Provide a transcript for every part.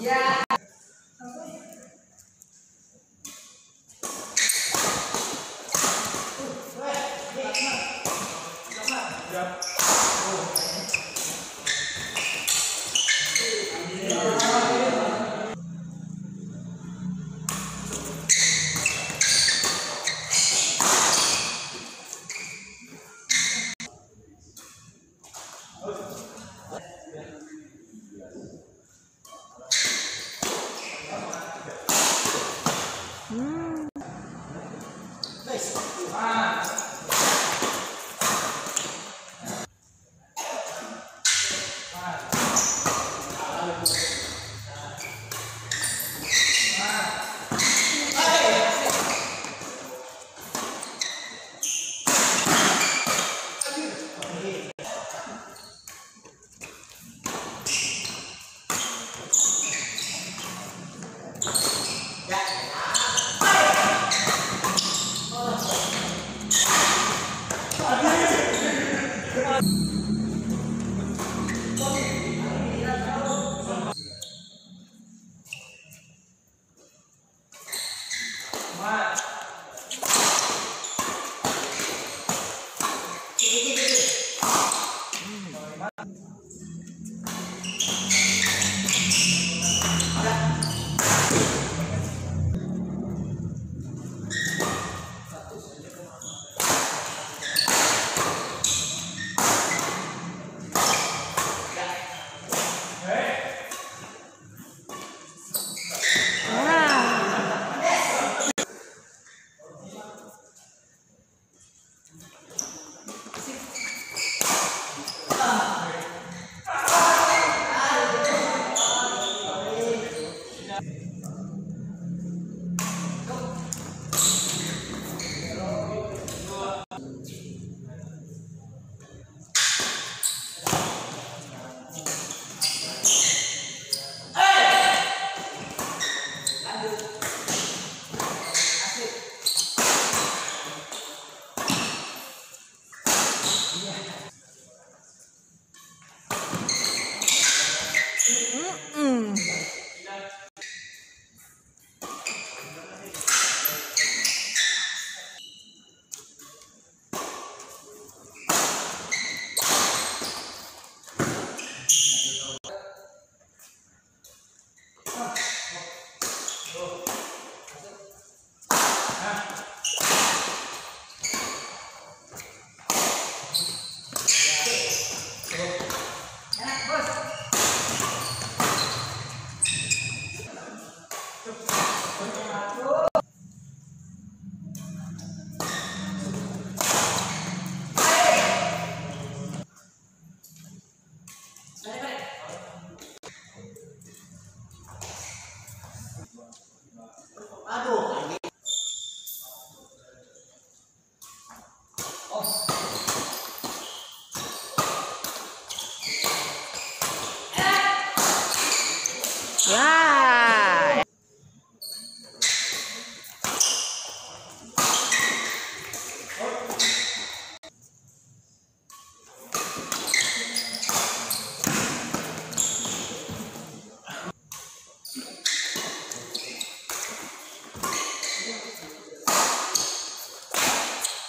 Yeah.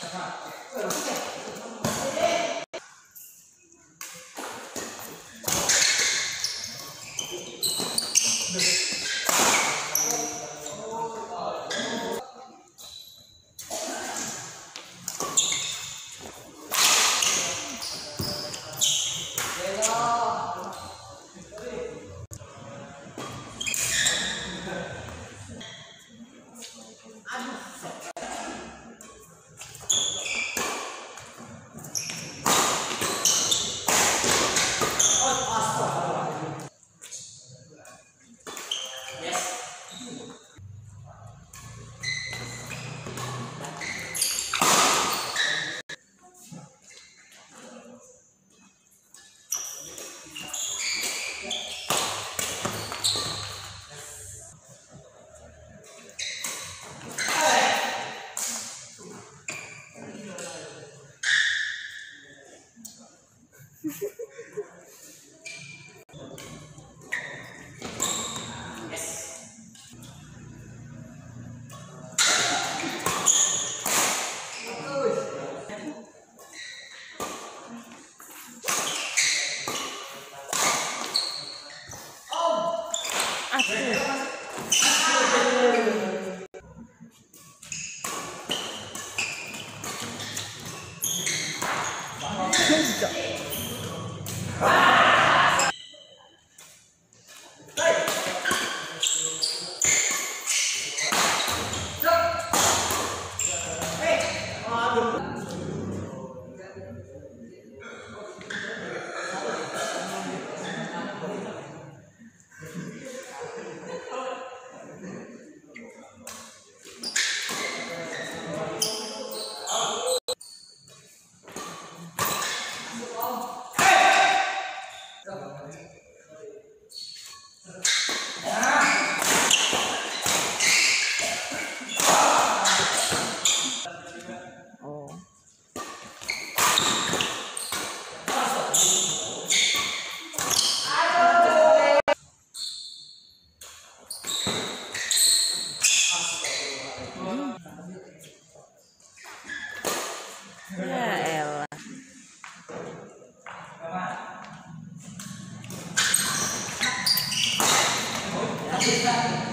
看，再往下。 감. It's happening.